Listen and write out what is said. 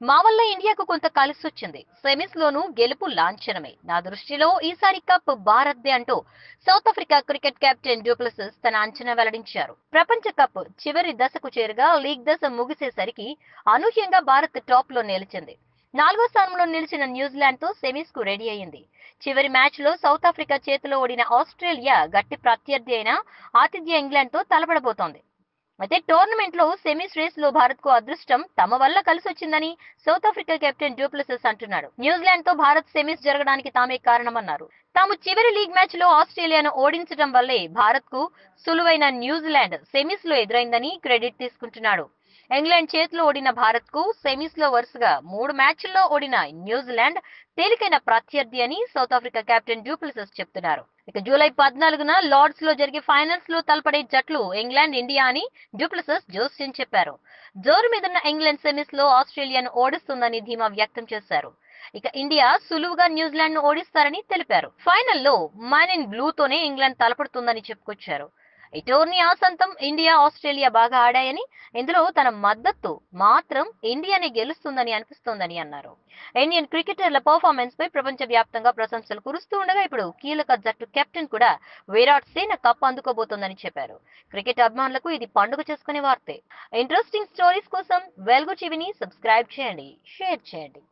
మా వల్ల ఇండియాకు కొంత కలిసి వచ్చింది సెమీస్ లోనూ గెలుపు లాంఛనమే. నా దృష్టిలో ఈసారి కప్ భారత్దే అంటూ South Africa cricket captain Du Plessis తన అంచనా వెల్లడించారు. ప్రపంచ కప్ చివరి దశకు చేరుగా లీగ్ దశ ముగిసేసరికి అనూహ్యంగా భారత్ టాప్లో నిలిచింది. నాలుగో స్థానంలో నిలిచిన న్యూజిలాండ్తో సెమీస్కు రెడీ అయింది చివరి మ్యాచ్లో సౌత్ ఆఫ్రికా చేతిలో ఓడిన ఆస్ట్రేలియా గట్టి ప్రత్యర్థి అయిన ఆతిథ్య ఇంగ్లాండ్తో తలపడబోతోంది. అయితే టోర్నమెంట్లో సెమీస్ రేస్లో భారత్కు అదృష్టం తమ వల్ల కలిసి వచ్చిందని సౌత్ ఆఫ్రికా కెప్టెన్ డ్యూప్లసెస్ అంటున్నాడు. న్యూజిలాండ్తో భారత్ సెమీస్ జరగడానికి తామే కారణమన్నారు. తాము చివరి లీగ్ మ్యాచ్లో ఆస్ట్రేలియాను ఓడించడం వల్లే భారత్కు సులువైన న్యూజిలాండ్ సెమీస్లో ఎదురైందని క్రెడిట్ తీసుకుంటున్నాడు. ఇంగ్లాండ్ చేతిలో ఓడిన భారత్కు సెమీస్లో వరుసగా మూడు మ్యాచ్ల్లో ఓడిన న్యూజిలాండ్ తేలికైన ప్రత్యర్థి అని సౌత్ ఆఫ్రికా కెప్టెన్ డూప్లసిస్ చెప్తున్నారు. ఇక జూలై పద్నాలుగున లార్డ్స్లో జరిగే ఫైనల్స్లో తలపడే జట్లు ఇంగ్లాండ్ ఇండియా అని డూప్లసిస్ జోస్టిన్ చెప్పారు. జోరు మీదున్న ఇంగ్లాండ్ సెమీస్లో ఆస్ట్రేలియాను ఓడిస్తుందని ధీమా వ్యక్తం చేశారు. ఇక ఇండియా సులువుగా న్యూజిలాండ్ను ఓడిస్తారని తెలిపారు. ఫైనల్లో మన్ ఇన్ బ్లూ తోనే ఇంగ్లాండ్ తలపడుతుందని చెప్పుకొచ్చారు. ఈ టోర్నీ ఆసంతం ఇండియా ఆస్ట్రేలియా బాగా ఆడాయని ఇందులో తన మద్దతు మాత్రం ఇండియానే గెలుస్తుందని అనిపిస్తోందని అన్నారు. ఇండియన్ క్రికెటర్ల పర్ఫార్మెన్స్ పై ప్రపంచ వ్యాప్తంగా ప్రశంసలు కురుస్తూ ఉండగా ఇప్పుడు కీలక జట్టు కెప్టెన్ కూడా విరాట్ సేన కప్ అందుకోబోతోందని చెప్పారు. క్రికెట్ అభిమానులకు ఇది పండుగ చేసుకునే వార్తే. ఇంట్రెస్టింగ్ స్టోరీస్ కోసం వెల్గు టీవీని సబ్స్క్రైబ్ చేయండి షేర్ చేయండి.